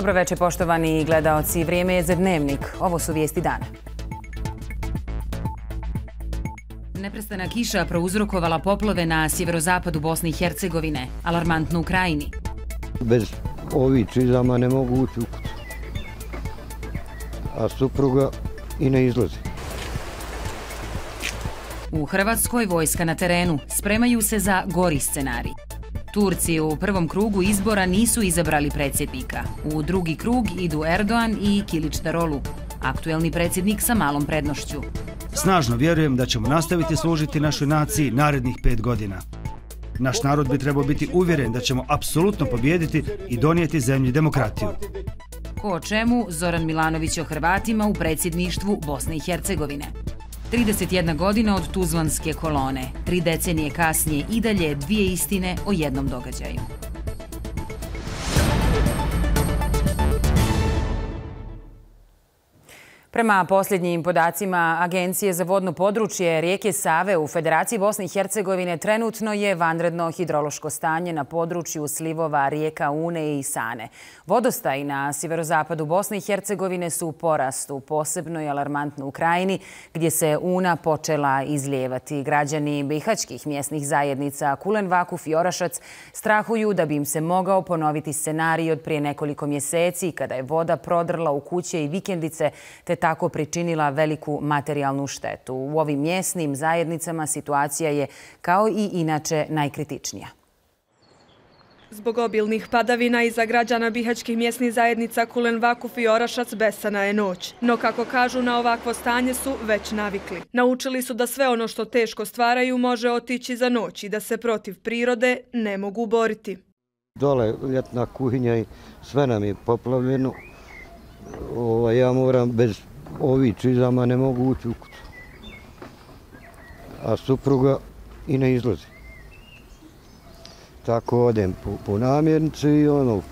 Dobroveče poštovani gledaoci. Vrijeme je za dnevnik. Ovo su vijesti dana. Neprestana kiša prouzrokovala poplove na sjeverozapadu Bosne i Hercegovine, alarmantno u krajini. Bez ovih čizama ne mogu ući u kuću. A supruga i ne izlazi. U Hrvatskoj vojska na terenu spremaju se za gori scenarij. Turci u prvom krugu izbora nisu izabrali predsjednika. U drugi krug idu Erdoğan i Kilić Darolu, aktuelni predsjednik sa malom prednošću. Snažno vjerujem da ćemo nastaviti služiti našoj naciji narednih pet godina. Naš narod bi trebao biti uvjeren da ćemo apsolutno pobjediti i donijeti zemlji demokratiju. Ko o čemu Zoran Milanović o Hrvatima u predsjedništvu Bosne i Hercegovine. 31 godina od Tuzlanske kolone, tri decenije kasnije i dalje dvije istine o jednom događaju. Prema posljednjim podacima Agencije za vodno područje rijeke Save u Federaciji Bosne i Hercegovine trenutno je vanredno hidrološko stanje na području slivova rijeka Une i Sane. Vodostaj na sjeverozapadu Bosne i Hercegovine su u porastu, posebno i alarmantno u krajini, gdje se Una počela izljevati. Građani bihačkih mjesnih zajednica Kulen, Vakuf i Orašac strahuju da bi im se mogao ponoviti scenarij od prije nekoliko mjeseci kada je voda prodrla u kuće i vikendice te tako pričinila veliku materijalnu štetu. U ovim mjesnim zajednicama situacija je kao i inače najkritičnija. Zbog obilnih padavina iza građana bihačkih mjesnih zajednica Kulen Vakuf i Orašac besana je noć. No kako kažu na ovakvo stanje su već navikli. Naučili su da sve ono što teško stvaraju može otići za noć i da se protiv prirode ne mogu boriti. Dole ljetna kuhinja i sve nam je poplavljeno. Ja moram bez ovi čizama ne mogu ući u kuću. A supruga i ne izlazi. Tako odem po, po namjernici i ono, e,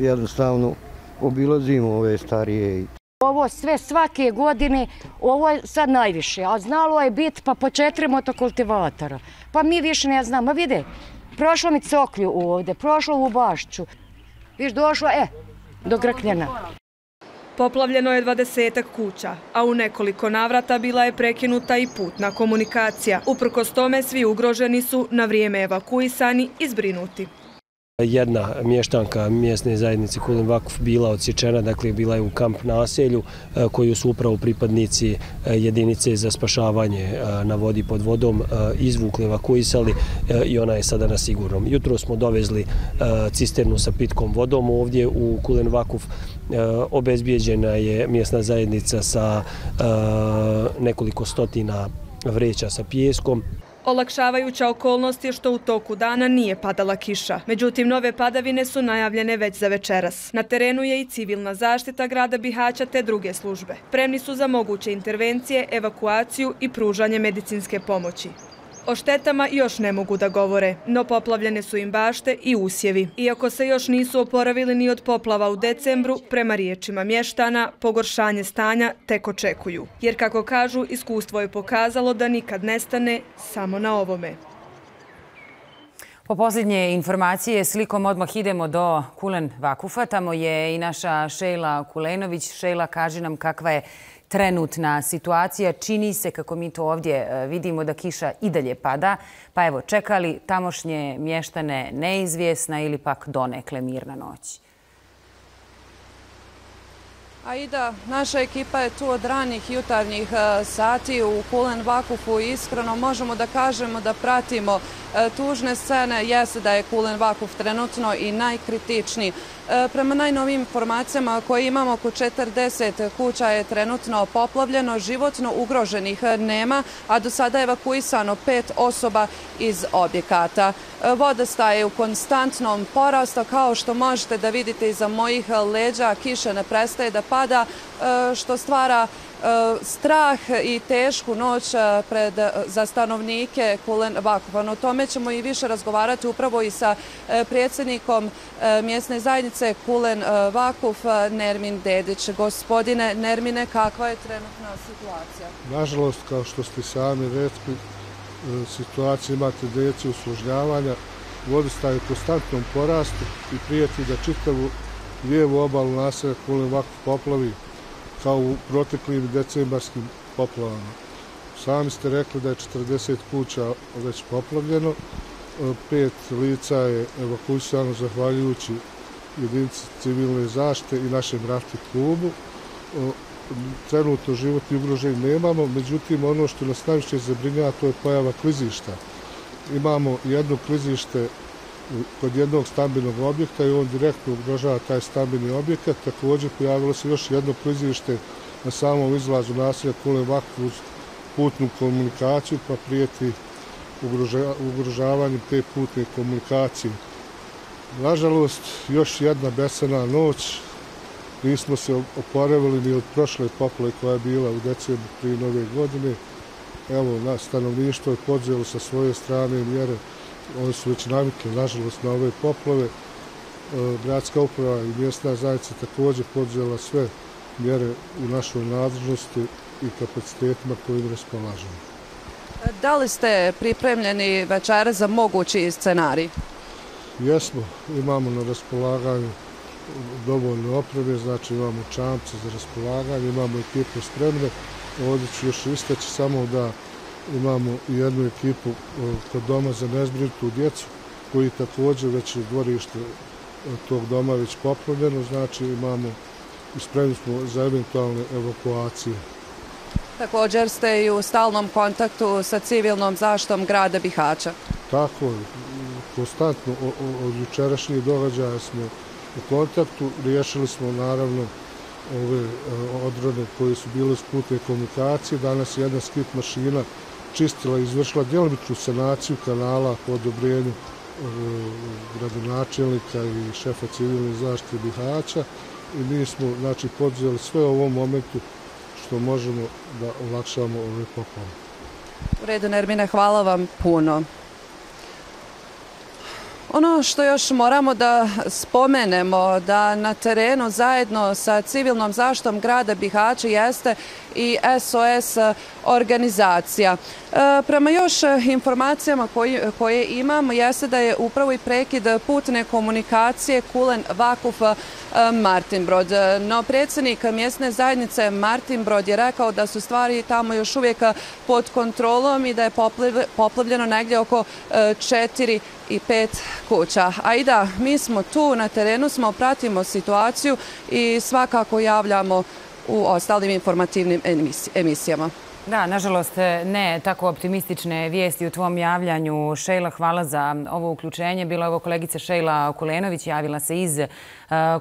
jednostavno obilazimo ove starije. Ovo sve svake godine, ovo je sad najviše, a znalo je bit pa po četiri motokultivatora. Pa mi više ne znamo, vide, prošlo mi coklju ovde, prošlo u bašću. Viš, došlo, e, do Grkljana. Poplavljeno je dvadesetak kuća, a u nekoliko navrata bila je prekinuta i putna komunikacija. Uprkos tome svi ugroženi su na vrijeme evakuisani i zbrinuti. Jedna mještanka mjesne zajednice Kulin Vakuf bila odsječena, dakle bila je u kamp naselju e, koju su upravo pripadnici e, jedinice za spašavanje e, na vodi pod vodom izvukli, evakuisali i ona je sada na sigurnom. Jutro smo dovezli cisternu sa pitkom vodom ovdje u Kulin Vakuf. E, obezbijeđena je mjesna zajednica sa e, nekoliko stotina vreća sa pjeskom. Olakšavajuća okolnost je što u toku dana nije padala kiša. Međutim, nove padavine su najavljene već za večeras. Na terenu je i civilna zaštita grada Bihaća te druge službe. Premni su za moguće intervencije, evakuaciju i pružanje medicinske pomoći. O štetama još ne mogu da govore, no poplavljene su im bašte i usjevi. Iako se još nisu oporavili ni od poplava u decembru, prema riječima mještana, pogoršanje stanja tek očekuju. Jer kako kažu, iskustvo je pokazalo da nikad nestane samo na ovome. Po posljednje informacije, slikom odmah idemo do Kulen Vakufa. Tamo je i naša Šejla Kulenović. Šejla, kaži nam kakva je trenutna situacija. Čini se, kako mi to ovdje e, vidimo, da kiša i dalje pada. Pa evo, čekali tamošnje mještane neizvjesna ili pak donekle mirna noć? Aida, naša ekipa je tu od ranih jutarnjih e, sati u Kulen Vakufu. Iskreno možemo da kažemo da pratimo e, tužne scene. Jeste da je Kulen Vakuf trenutno i najkritičniji. E, prema najnovim informacijama koje imamo, oko 40 kuća je trenutno poplavljeno, životno ugroženih nema, a do sada je evakuisano pet osoba iz objekata. E, voda staje u konstantnom porastu, kao što možete da vidite iza mojih leđa, kiša ne prestaje da pada, e, što stvara E, strah i tešku noć e, pred, e, za stanovnike Kulen Vakufan. O tome ćemo i više razgovarati upravo i sa predsjednikom mjesne zajednice Kulen Vakuf, Nermin Dedić. Gospodine Nermine, kakva je trenutna situacija? Nažalost, kao što ste sami rekli, situacija ima tendenciju usložnjavanja. vodostaj u konstantnom porastu i prijeti da čitavu lijevu obalu naselja Kulen Vakuf poplavi kao u proteklim decembarskim poplavama. Sami ste rekli da je 40 kuća već poplavljeno, e, pet lica je evakuisano zahvaljujući jedinici civilne zašte i našem rafti klubu. E, trenutno životni ugrožaj nemamo, međutim ono što nas najviše zabrinjava to je pojava klizišta. Imamo jedno klizište kod jednog stambenog objekta i on direktno ugrožava taj stambeni objekat. Također pojavilo se još jedno klizište na samom izlazu naselja Kule Vakvu uz putnu komunikaciju pa prijeti ugrožavanjem te putne komunikacije. Nažalost, još jedna besana noć. Nismo se oporavili ni od prošle poplave koja je bila u decembru prije nove godine. Evo, na stanovništvo je podzelo sa svoje strane mjere. Oni su već navikli, nažalost, na ove poplave. E, gradska uprava i mjestna zajednica također podzela sve mjere u našoj nadležnosti i kapacitetima kojim raspolažemo. Da li ste pripremljeni večera za mogući scenarij? Jesmo, imamo na raspolaganju dovoljne opreme, znači imamo čamce za raspolaganje, imamo ekipu spremne. Ovdje ću još istaći samo da imamo jednu ekipu kod doma za nezbrinutu djecu, koji također već je dvorište tog doma već poplavljeno, znači imamo i spremni smo za eventualne evakuacije. Također ste i u stalnom kontaktu sa civilnom zaštom grada Bihaća. Tako konstantno od jučerašnjih događaja smo u kontaktu. Riješili smo naravno ove odrone koje su bile sputne komunikacije. Danas je jedna skip mašina čistila i izvršila djelomičnu sanaciju kanala po odobrenju e, gradonačelnika i šefa civilne zaštite Bihaća i mi smo znači, podzeli sve u ovom momentu što možemo da olakšamo ove poplave. U redu, Nermine, hvala vam puno. Ono što još moramo da spomenemo da na terenu zajedno sa civilnom zaštom grada Bihaća jeste i SOS organizacija. E, prema još informacijama koje imamo jeste da je upravo i prekid putne komunikacije Kulen Vakuf e, Martinbrod. E, no predsjednik mjesne zajednice Martinbrod je rekao da su stvari tamo još uvijek pod kontrolom i da je poplavljeno negdje oko 4 i pet kuća. A i da, mi smo tu na terenu, smo pratimo situaciju i svakako javljamo u ostalim informativnim emisijama. Da, nažalost, ne tako optimistične vijesti u tvom javljanju. Šejla, hvala za ovo uključenje. Bila je ovo kolegica Šejla Kulenović, javila se iz e,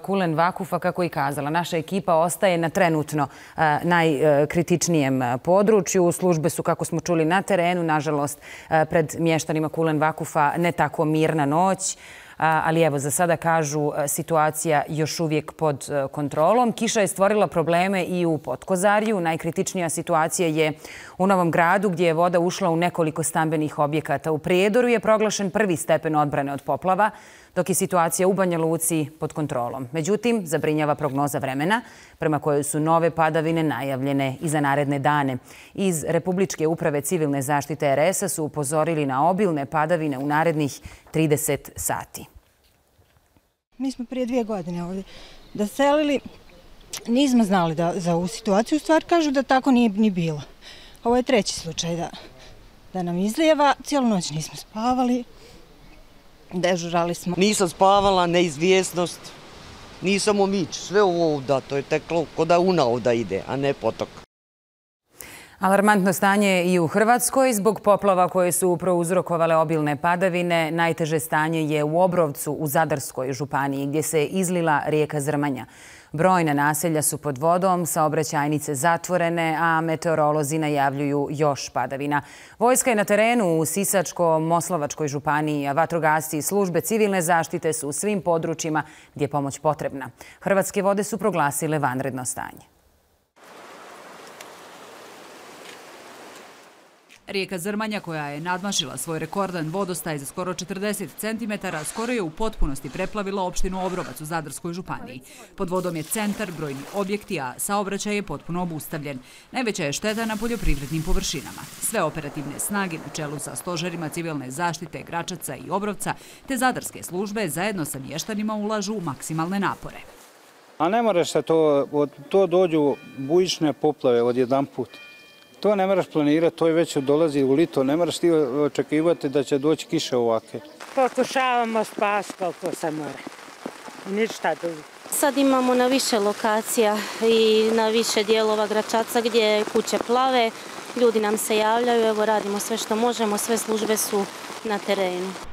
Kulen Vakufa, kako i kazala. Naša ekipa ostaje na trenutno e, najkritičnijem području. Službe su, kako smo čuli, na terenu. Nažalost, e, pred mještanima Kulen Vakufa ne tako mirna noć ali evo, za sada kažu e, situacija još uvijek pod e, kontrolom. Kiša je stvorila probleme i u Potkozarju. Najkritičnija situacija je u Novom gradu gdje je voda ušla u nekoliko stambenih objekata. U Prijedoru je proglašen prvi stepen odbrane od poplava, dok je situacija u Banja Luci pod kontrolom. Međutim, zabrinjava prognoza vremena, prema kojoj su nove padavine najavljene i za naredne dane. Iz Republičke uprave civilne zaštite RS-a su upozorili na obilne padavine u narednih 30 sati. Mi smo prije dvije godine ovdje doselili. nismo znali da za ovu situaciju. Stvar kažu da tako nije ni bilo. Ovo je treći slučaj da, da nam izlijeva. Cijelu noć nismo spavali. Dežurali smo. Nisam spavala, neizvjesnost. Nisam omić. Sve ovo da, to je teklo kod da una ovda ide, a ne potok. Alarmantno stanje i u Hrvatskoj. Zbog poplava koje su prouzrokovale obilne padavine, najteže stanje je u Obrovcu u Zadarskoj županiji gdje se izlila rijeka Zrmanja. Brojne naselja su pod vodom, saobraćajnice zatvorene, a meteorolozi najavljuju još padavina. Vojska je na terenu u Sisačko-Moslovačkoj županiji, a vatrogasci i službe civilne zaštite su u svim područjima gdje je pomoć potrebna. Hrvatske vode su proglasile vanredno stanje. Rijeka Zrmanja, koja je nadmašila svoj rekordan vodostaj za skoro 40 cm, skoro je u potpunosti preplavila opštinu Obrovac u Zadarskoj županiji. Pod vodom je centar, brojni objekti, a saobraćaj je potpuno obustavljen. Najveća je šteta na poljoprivrednim površinama. Sve operativne snage na čelu sa stožerima civilne zaštite Gračaca i Obrovca te zadarske službe zajedno sa mještanima ulažu maksimalne napore. A ne moraš se to, to dođu bujične poplave od jedan puta To ne moraš planirati, to je već dolazi u lito, ne moraš ti očekivati da će doći kiše ovake. Pokušavamo spas koliko se mora. Ništa drugo. Sad imamo na više lokacija i na više dijelova Gračaca gdje kuće plave. Ljudi nam se javljaju, evo radimo sve što možemo, sve službe su na terenu.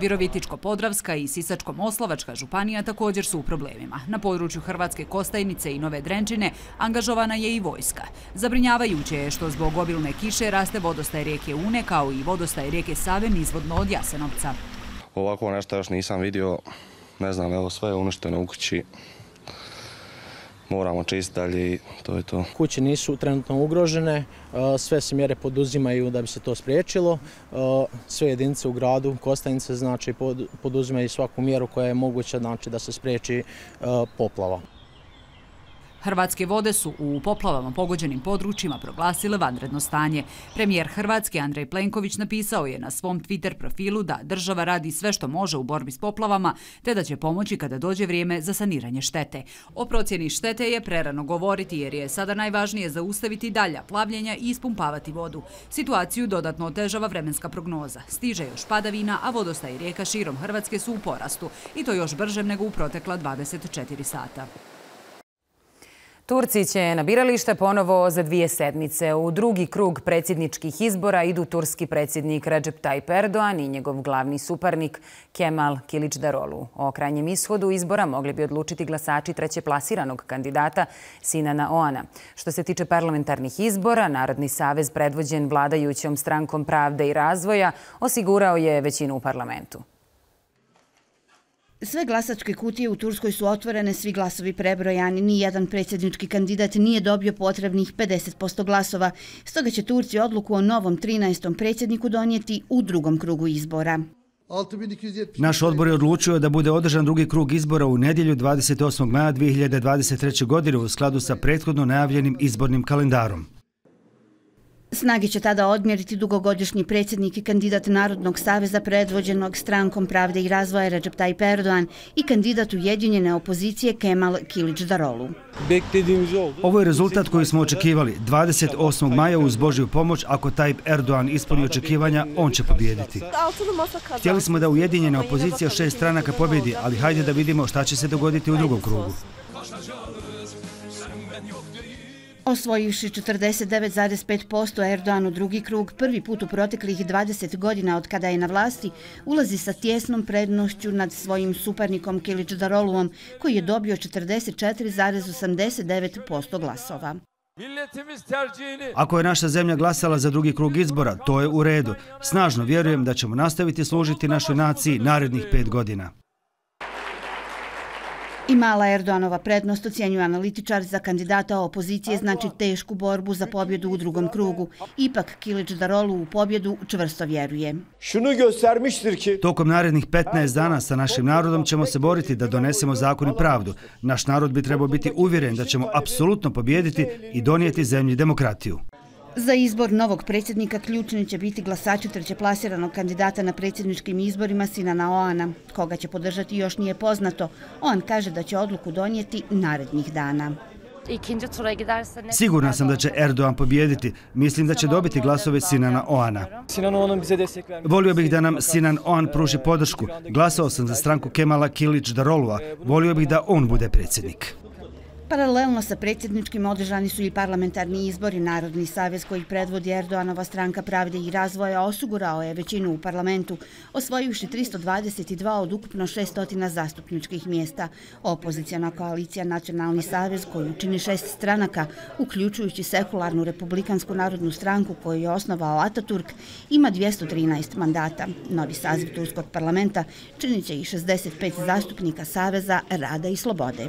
Virovitičko-Podravska i Sisačko-Moslovačka županija također su u problemima. Na području Hrvatske Kostajnice i Nove Drenčine angažovana je i vojska. Zabrinjavajuće je što zbog obilne kiše raste vodostaj rijeke Une kao i vodostaj rijeke Save nizvodno od Jasenovca. Ovako nešto još nisam vidio, ne znam, evo sve je uništeno u kući moramo čistiti dalje i to je to. Kuće nisu trenutno ugrožene, sve se mjere poduzimaju da bi se to spriječilo. Sve jedinice u gradu, Kostanice znači poduzimaju svaku mjeru koja je moguća znači, da se spriječi poplava. Hrvatske vode su u poplavama pogođenim područjima proglasile vanredno stanje. Premijer Hrvatske Andrej Plenković napisao je na svom Twitter profilu da država radi sve što može u borbi s poplavama, te da će pomoći kada dođe vrijeme za saniranje štete. O procjeni štete je prerano govoriti jer je sada najvažnije zaustaviti dalja plavljenja i ispumpavati vodu. Situaciju dodatno otežava vremenska prognoza. Stiže još padavina, a vodostaj rijeka širom Hrvatske su u porastu i to još bržem nego u protekla 24 sata. Turci će na biralište ponovo za dvije sedmice. U drugi krug predsjedničkih izbora idu turski predsjednik Recep Tayyip Erdoğan i njegov glavni suparnik Kemal Kilic Darolu. O krajnjem ishodu izbora mogli bi odlučiti glasači treće plasiranog kandidata Sinana Oana. Što se tiče parlamentarnih izbora, Narodni savez predvođen vladajućom strankom pravde i razvoja osigurao je većinu u parlamentu. Sve glasačke kutije u Turskoj su otvorene, svi glasovi prebrojani. ni jedan predsjednički kandidat nije dobio potrebnih 50% glasova. Stoga će Turci odluku o novom 13. predsjedniku donijeti u drugom krugu izbora. Naš odbor je odlučio da bude održan drugi krug izbora u nedjelju 28. maja 2023. godine u skladu sa prethodno najavljenim izbornim kalendarom. Snagi će tada odmjeriti dugogodišnji predsjednik i kandidat Narodnog saveza predvođenog strankom pravde i razvoja Recep Tayyip Erdoğan i kandidat ujedinjene opozicije Kemal Kilić Darolu. Ovo je rezultat koji smo očekivali. 28. maja uz Božju pomoć, ako Tayyip Erdoğan ispuni očekivanja, on će pobjediti. Htjeli smo da ujedinjena opozicija šest stranaka pobjedi, ali hajde da vidimo šta će se dogoditi u drugom krugu. Osvojivši 49,5% Erdoğan u drugi krug, prvi put u proteklih 20 godina od kada je na vlasti, ulazi sa tjesnom prednošću nad svojim suparnikom Kilić Daroluom, koji je dobio 44,89% glasova. Ako je naša zemlja glasala za drugi krug izbora, to je u redu. Snažno vjerujem da ćemo nastaviti služiti našoj naciji narednih pet godina. I mala Erdoanova prednost ocjenjuje analitičar za kandidata opozicije znači tešku borbu za pobjedu u drugom krugu. Ipak Kilić Darolu u pobjedu čvrsto vjeruje. Tokom narednih 15 dana sa našim narodom ćemo se boriti da donesemo zakon i pravdu. Naš narod bi trebao biti uvjeren da ćemo apsolutno pobjediti i donijeti zemlji demokratiju. Za izbor novog predsjednika ključni će biti glasači treće plasiranog kandidata na predsjedničkim izborima Sinana Oana. Koga će podržati još nije poznato. On kaže da će odluku donijeti narednih dana. Sigurna sam da će Erdoğan pobjediti. Mislim da će dobiti glasove Sinana Oana. Volio bih da nam Sinan Oan pruži podršku. Glasao sam za stranku Kemala Kilić Darolua. Volio bih da on bude predsjednik. Paralelno sa predsjedničkim održani su i parlamentarni izbori. Narodni savez koji predvodi Erdoanova stranka pravde i razvoja osigurao je većinu u parlamentu, osvojivši 322 od ukupno 600 zastupničkih mjesta. Opozicijana koalicija Nacionalni savez koji učini šest stranaka, uključujući sekularnu republikansku narodnu stranku koju je osnovao Ataturk, ima 213 mandata. Novi saziv Turskog parlamenta činit će i 65 zastupnika Saveza rada i slobode.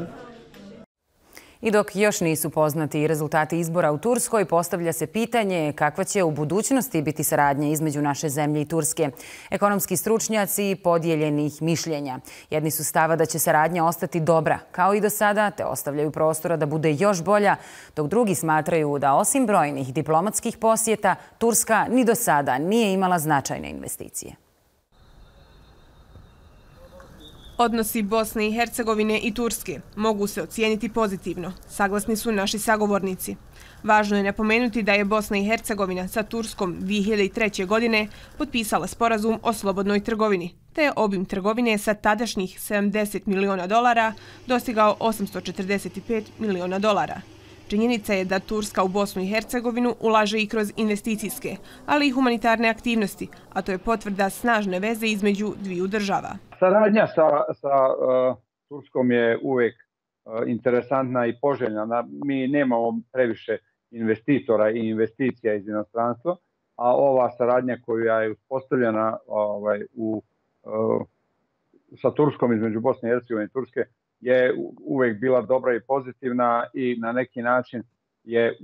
I dok još nisu poznati rezultati izbora u Turskoj, postavlja se pitanje kakva će u budućnosti biti saradnja između naše zemlje i Turske. Ekonomski stručnjaci podijeljenih mišljenja. Jedni su stava da će saradnja ostati dobra, kao i do sada, te ostavljaju prostora da bude još bolja, dok drugi smatraju da osim brojnih diplomatskih posjeta, Turska ni do sada nije imala značajne investicije. Odnosi Bosne i Hercegovine i Turske mogu se ocijeniti pozitivno, saglasni su naši sagovornici. Važno je napomenuti da je Bosna i Hercegovina sa Turskom 2003. godine potpisala sporazum o slobodnoj trgovini, te je obim trgovine sa tadašnjih 70 miliona dolara dostigao 845 miliona dolara. Činjenica je da Turska u Bosnu i Hercegovinu ulaže i kroz investicijske, ali i humanitarne aktivnosti, a to je potvrda snažne veze između dviju država. Saradnja sa, sa uh, Turskom je uvek uh, e, interesantna i poželjna. Mi nemamo previše investitora i investicija iz inostranstva, a ova saradnja koja je uspostavljena ovaj, u, uh, sa Turskom između Bosne i Hercegovine i Turske je uvek bila dobra i pozitivna i na neki način je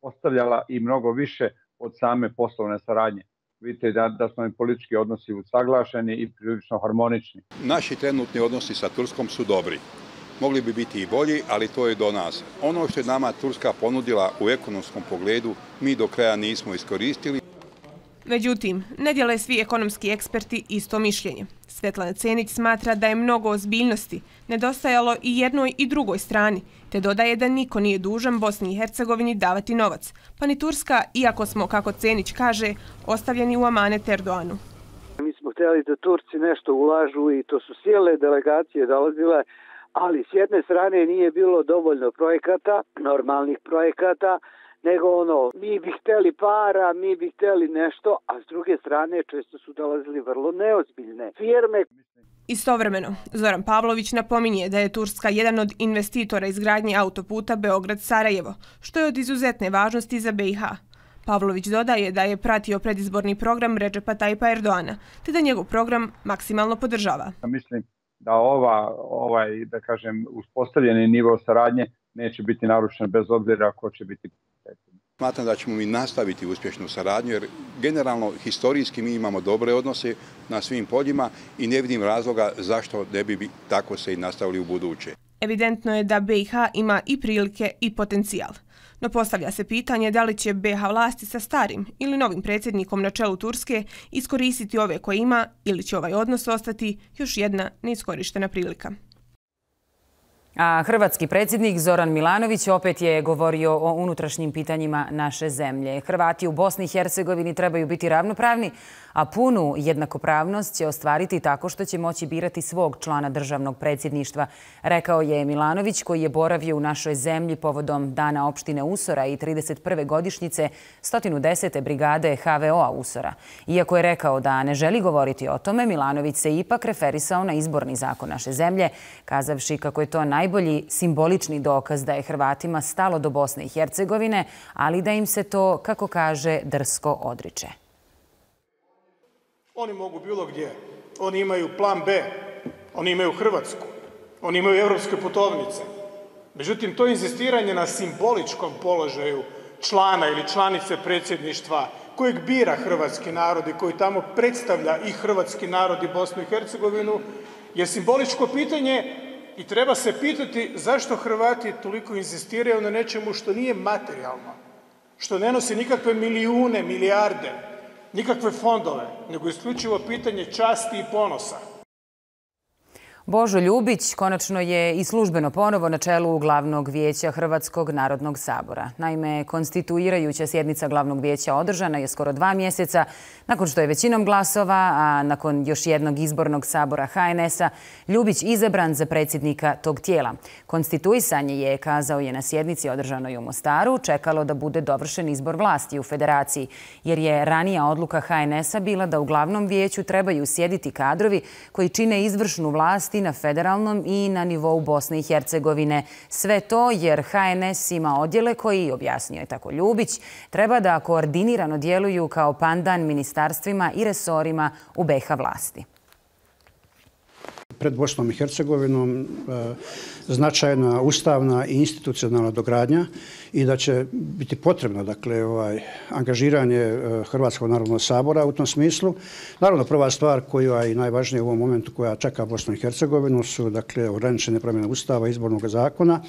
postavljala i mnogo više od same poslovne saradnje. Vidite da, da smo i politički odnosi usaglašeni i prilično harmonični. Naši trenutni odnosi sa Turskom su dobri. Mogli bi biti i bolji, ali to je do nas. Ono što je nama Turska ponudila u ekonomskom pogledu, mi do kraja nismo iskoristili. Međutim, ne dijele svi ekonomski eksperti isto mišljenje. Svetlana Cenić smatra da je mnogo ozbiljnosti nedostajalo i jednoj i drugoj strani, te dodaje da niko nije dužan Bosni i Hercegovini davati novac, pa ni Turska, iako smo, kako Cenić kaže, ostavljeni u amane Terdoanu. Mi smo htjeli da Turci nešto ulažu i to su sjele delegacije dolazile, ali s jedne strane nije bilo dovoljno projekata, normalnih projekata, nego ono, mi bi hteli para, mi bi hteli nešto, a s druge strane često su dolazili vrlo neozbiljne firme. Istovremeno, Zoran Pavlović napominje da je Turska jedan od investitora izgradnje autoputa Beograd-Sarajevo, što je od izuzetne važnosti za BiH. Pavlović dodaje da je pratio predizborni program Ređepa Tajpa Erdoana, te da njegov program maksimalno podržava. Mislim da ova, ovaj, da kažem, uspostavljeni nivo saradnje neće biti narušen bez obzira ko će biti Smatram da ćemo mi nastaviti uspješnu saradnju jer generalno historijski mi imamo dobre odnose na svim poljima i ne vidim razloga zašto ne bi tako se i nastavili u buduće. Evidentno je da BiH ima i prilike i potencijal. No postavlja se pitanje da li će BiH vlasti sa starim ili novim predsjednikom na čelu Turske iskoristiti ove koje ima ili će ovaj odnos ostati još jedna neiskorištena prilika. A hrvatski predsjednik Zoran Milanović opet je govorio o unutrašnjim pitanjima naše zemlje. Hrvati u Bosni i Hercegovini trebaju biti ravnopravni, a punu jednakopravnost će ostvariti tako što će moći birati svog člana državnog predsjedništva, rekao je Milanović koji je boravio u našoj zemlji povodom Dana opštine Usora i 31. godišnjice 110. brigade HVO-a Usora. Iako je rekao da ne želi govoriti o tome, Milanović se ipak referisao na izborni zakon naše zemlje, kazavši kako je to najbolji simbolični dokaz da je Hrvatima stalo do Bosne i Hercegovine, ali da im se to, kako kaže, drsko odriče. Oni mogu bilo gdje. Oni imaju plan B, oni imaju Hrvatsku, oni imaju evropske putovnice. Međutim, to inzistiranje na simboličkom položaju člana ili članice predsjedništva kojeg bira hrvatski narod i koji tamo predstavlja i hrvatski narod i Bosnu i Hercegovinu, je simboličko pitanje i treba se pitati zašto Hrvati toliko insistiraju na nečemu što nije materijalno, što ne nosi nikakve milijune, milijarde, nikakve fondove, nego isključivo pitanje časti i ponosa. Božo Ljubić konačno je i službeno ponovo na čelu glavnog vijeća Hrvatskog narodnog sabora. Naime, konstituirajuća sjednica glavnog vijeća održana je skoro dva mjeseca nakon što je većinom glasova, a nakon još jednog izbornog sabora HNS-a, Ljubić izabran za predsjednika tog tijela. Konstituisanje je, kazao je na sjednici održanoj u Mostaru, čekalo da bude dovršen izbor vlasti u federaciji, jer je ranija odluka HNS-a bila da u glavnom vijeću trebaju sjediti kadrovi koji čine izvršnu vlast vlasti na federalnom i na nivou Bosne i Hercegovine. Sve to jer HNS ima odjele koji, objasnio je tako Ljubić, treba da koordinirano djeluju kao pandan ministarstvima i resorima u BH vlasti pred Bosnom i Hercegovinom e, značajna ustavna i institucionalna dogradnja i da će biti potrebno dakle, ovaj, angažiranje e, Hrvatskog narodnog sabora u tom smislu. Naravno, prva stvar koja je najvažnija u ovom momentu koja čeka Bosnu i Hercegovinu su dakle, ograničene promjene ustava, izbornog zakona.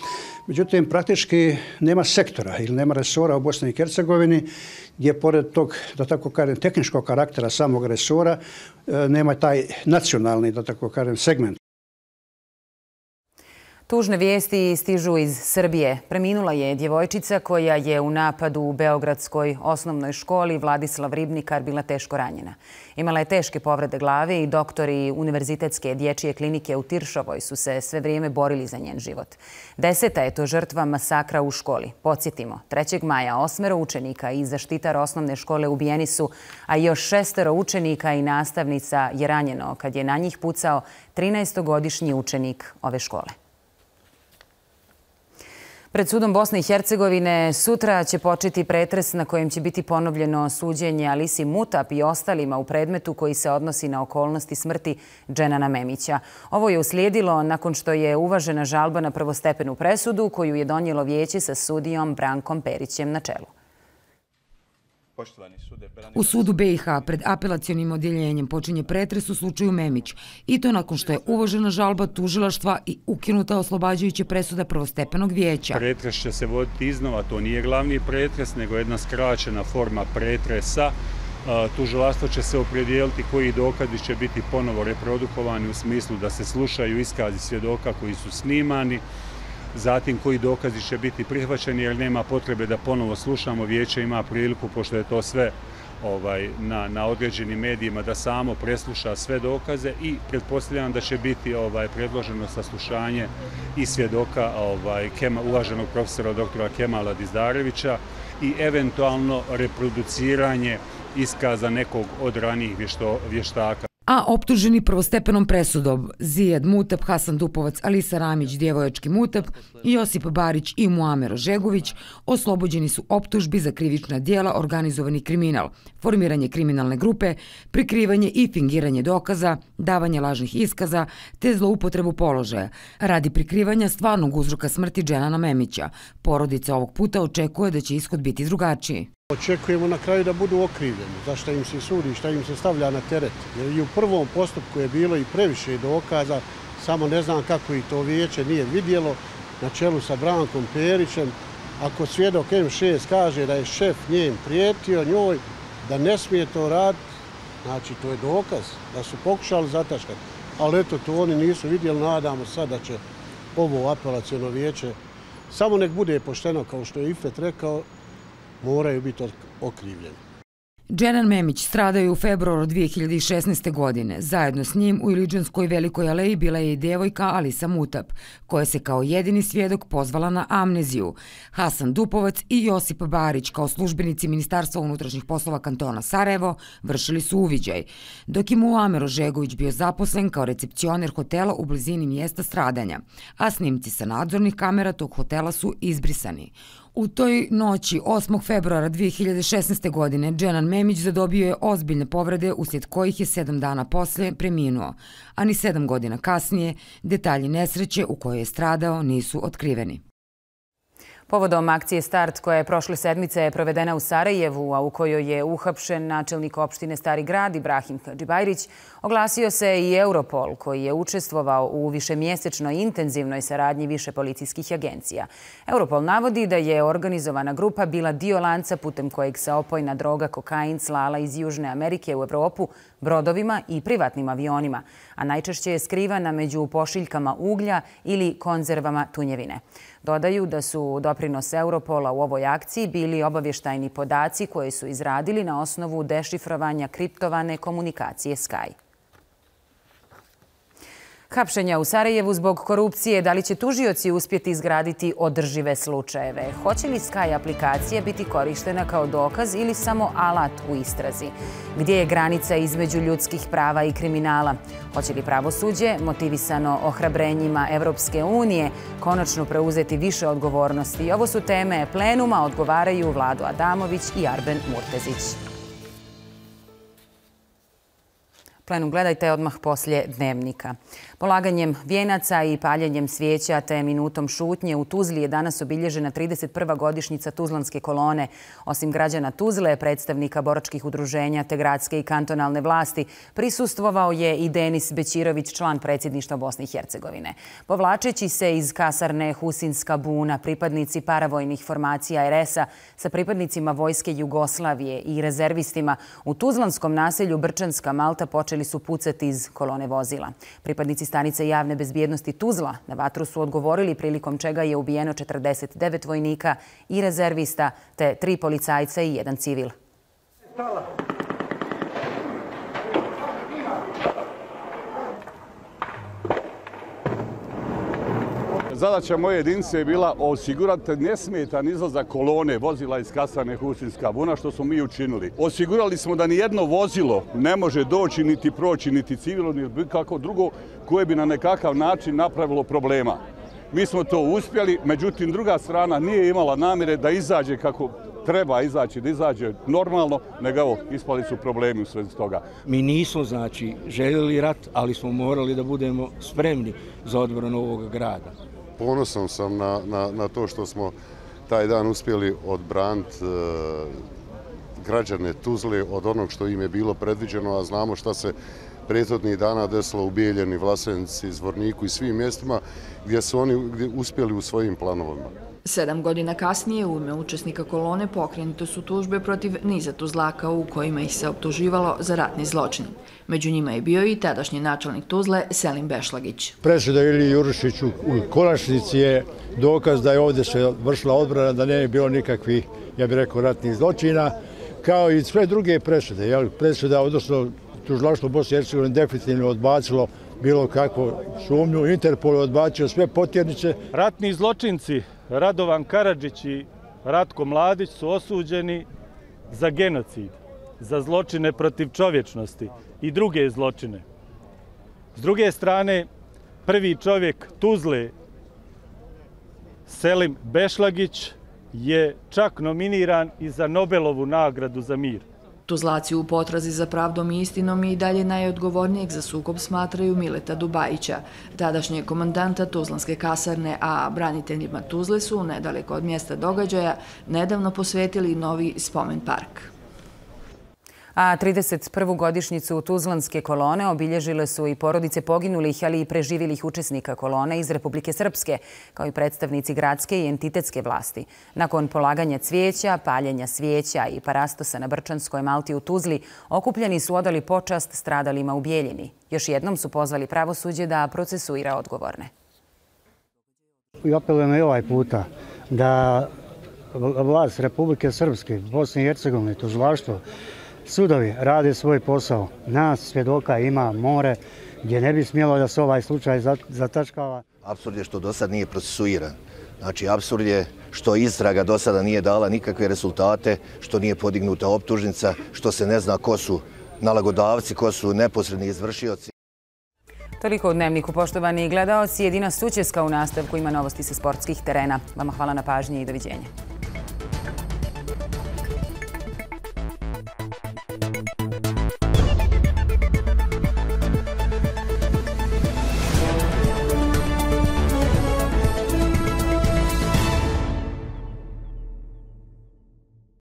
Međutim, praktički nema sektora ili nema resora u Bosni i Hercegovini gdje pored tog, da tako kažem, tehničkog karaktera samog resora, e, nema taj nacionalni, da tako kažem, segment. Tužne vijesti stižu iz Srbije. Preminula je djevojčica koja je u napadu u Beogradskoj osnovnoj školi Vladislav Ribnikar bila teško ranjena. Imala je teške povrede glave i doktori Univerzitetske dječije klinike u Tiršovoj su se sve vrijeme borili za njen život. Deseta je to žrtva masakra u školi. Podsjetimo, 3. maja osmero učenika i zaštitar osnovne škole ubijeni su, a još šestero učenika i nastavnica je ranjeno kad je na njih pucao 13-godišnji učenik ove škole. Pred sudom Bosne i Hercegovine sutra će početi pretres na kojem će biti ponovljeno suđenje Alisi Mutap i ostalima u predmetu koji se odnosi na okolnosti smrti Dženana Memića. Ovo je uslijedilo nakon što je uvažena žalba na prvostepenu presudu koju je donijelo vijeće sa sudijom Brankom Perićem na čelu. U sudu BiH pred apelacijonim odjeljenjem počinje pretres u slučaju Memić i to nakon što je uvožena žalba tužilaštva i ukinuta oslobađajuće presuda prvostepenog vijeća. Pretres će se voditi iznova, to nije glavni pretres, nego jedna skraćena forma pretresa. Tužilaštvo će se opredijeliti koji dokazi će biti ponovo reprodukovani u smislu da se slušaju iskazi svjedoka koji su snimani, zatim koji dokazi će biti prihvaćeni jer nema potrebe da ponovo slušamo. Vijeće ima priliku, pošto je to sve ovaj, na, na određenim medijima, da samo presluša sve dokaze i pretpostavljam da će biti ovaj, predloženo saslušanje i svjedoka ovaj, Kema, uvaženog profesora doktora Kemala Dizdarevića i eventualno reproduciranje iskaza nekog od ranijih vještaka a optuženi prvostepenom presudom Zijed Mutep, Hasan Dupovac, Alisa Ramić, Djevojački Mutep, Josip Barić i Muamer Ožegović oslobođeni su optužbi za krivična dijela organizovani kriminal, formiranje kriminalne grupe, prikrivanje i fingiranje dokaza, davanje lažnih iskaza te zloupotrebu položaja. Radi prikrivanja stvarnog uzroka smrti Dženana Memića, porodica ovog puta očekuje da će ishod biti drugačiji. Očekujemo na kraju da budu okrivljeni, zašto im se sudi, šta im se stavlja na teret. Jer i u prvom postupku je bilo i previše dokaza, samo ne znam kako i to vijeće nije vidjelo, na čelu sa Brankom Perićem. Ako svjedok M6 kaže da je šef njen prijetio njoj, da ne smije to raditi, znači to je dokaz da su pokušali zataškati. Ali eto, to oni nisu vidjeli, nadamo sad da će ovo apelacijono vijeće samo nek bude pošteno, kao što je Ifet rekao, moraju biti okrivljeni. Dženan Memić stradaju u februaru 2016. godine. Zajedno s njim u Iliđanskoj velikoj aleji bila je i djevojka Alisa Mutap, koja se kao jedini svjedok pozvala na amneziju. Hasan Dupovac i Josip Barić kao službenici Ministarstva unutrašnjih poslova kantona Sarajevo vršili su uviđaj, dok je Muamer Ožegović bio zaposlen kao recepcioner hotela u blizini mjesta stradanja, a snimci sa nadzornih kamera tog hotela su izbrisani. U toj noći 8. februara 2016. godine Dženan Memić zadobio je ozbiljne povrede uslijed kojih je sedam dana posle preminuo, a ni sedam godina kasnije detalji nesreće u kojoj je stradao nisu otkriveni. Povodom akcije Start koja je prošle sedmice provedena u Sarajevu, a u kojoj je uhapšen načelnik opštine Stari grad Ibrahim Hadžibajrić, oglasio se i Europol koji je učestvovao u višemjesečnoj intenzivnoj saradnji više policijskih agencija. Europol navodi da je organizovana grupa bila dio lanca putem kojeg se opojna droga kokain slala iz Južne Amerike u Evropu brodovima i privatnim avionima, a najčešće je skrivana među pošiljkama uglja ili konzervama tunjevine. Dodaju da su doprinos Europola u ovoj akciji bili obavještajni podaci koje su izradili na osnovu dešifrovanja kriptovane komunikacije Skype. Hapšenja u Sarajevu zbog korupcije, da li će tužioci uspjeti izgraditi održive slučajeve? Hoće li Sky aplikacija biti korištena kao dokaz ili samo alat u istrazi? Gdje je granica između ljudskih prava i kriminala? Hoće li pravosuđe, motivisano ohrabrenjima Evropske unije, konačno preuzeti više odgovornosti? Ovo su teme plenuma, odgovaraju Vlado Adamović i Arben Murtezić. Plenum gledajte odmah poslije dnevnika. Polaganjem vijenaca i paljenjem svijeća te minutom šutnje u Tuzli je danas obilježena 31. godišnjica Tuzlanske kolone. Osim građana Tuzle, predstavnika boračkih udruženja te gradske i kantonalne vlasti, prisustvovao je i Denis Bećirović, član predsjedništva Bosne i Hercegovine. Povlačeći se iz kasarne Husinska buna, pripadnici paravojnih formacija RS-a sa pripadnicima Vojske Jugoslavije i rezervistima u Tuzlanskom naselju Brčanska Malta počeli su pucati iz kolone vozila. Pripadnici stanice javne bezbjednosti Tuzla na vatru su odgovorili prilikom čega je ubijeno 49 vojnika i rezervista te tri policajca i jedan civil. Zadaća moje jedinice je bila osigurati nesmetan izlazak kolone vozila iz kasane Husinska buna, što smo mi učinili. Osigurali smo da ni jedno vozilo ne može doći, niti proći, niti civilo, niti kako drugo, koje bi na nekakav način napravilo problema. Mi smo to uspjeli, međutim druga strana nije imala namire da izađe kako treba izaći, da izađe normalno, nego evo, ispali su problemi u svezi toga. Mi nismo, znači, željeli rat, ali smo morali da budemo spremni za odbranu ovog grada ponosan sam na, na, na to što smo taj dan uspjeli odbraniti e, građane Tuzle od onog što im je bilo predviđeno, a znamo šta se prethodnih dana desilo u Bijeljeni, Vlasenci, Zvorniku i svim mjestima gdje su oni uspjeli u svojim planovima. Sedam godina kasnije u ime učesnika kolone pokrenute su tužbe protiv niza Tuzlaka u kojima ih se optuživalo za ratni zločin. Među njima je bio i tadašnji načelnik Tuzle Selim Bešlagić. Presuda Ili Jurušiću u konačnici je dokaz da je ovdje se vršila odbrana, da ne je bilo nikakvih, ja bih rekao, ratnih zločina, kao i sve druge presude. Presuda, odnosno tužilaštvo Bosne i Hercegovine definitivno odbacilo bilo kakvu sumnju. Interpol je odbacio sve potjernice. Ratni zločinci Radovan Karadžić i Ratko Mladić su osuđeni za genocid, za zločine protiv čovječnosti i druge zločine. S druge strane, prvi čovjek Tuzle, Selim Bešlagić, je čak nominiran i za Nobelovu nagradu za mir. Tuzlaci u potrazi za pravdom i istinom i dalje najodgovornijeg za sukob smatraju Mileta Dubajića, tadašnjeg komandanta Tuzlanske kasarne, a braniteljima Tuzle su, nedaleko od mjesta događaja, nedavno posvetili novi spomen park a 31. godišnjicu Tuzlanske kolone obilježile su i porodice poginulih, ali i preživilih učesnika kolone iz Republike Srpske, kao i predstavnici gradske i entitetske vlasti. Nakon polaganja cvijeća, paljenja svijeća i parastosa na Brčanskoj Malti u Tuzli, okupljeni su odali počast stradalima u Bijeljini. Još jednom su pozvali pravosuđe da procesuira odgovorne. I apelujemo i ovaj puta da vlast Republike Srpske, Bosne i Hercegovine, tužilaštvo, sudovi rade svoj posao. Nas svjedoka ima more gdje ne bi smjelo da se ovaj slučaj zatačkava. Absurd je što do sad nije procesuiran. Znači, absurd je što istraga do sada nije dala nikakve rezultate, što nije podignuta optužnica, što se ne zna ko su nalagodavci, ko su neposredni izvršioci. Toliko u dnevniku, poštovani gledaoci. Jedina Sućeska u nastavku ima novosti sa sportskih terena. Vama hvala na pažnje i doviđenje.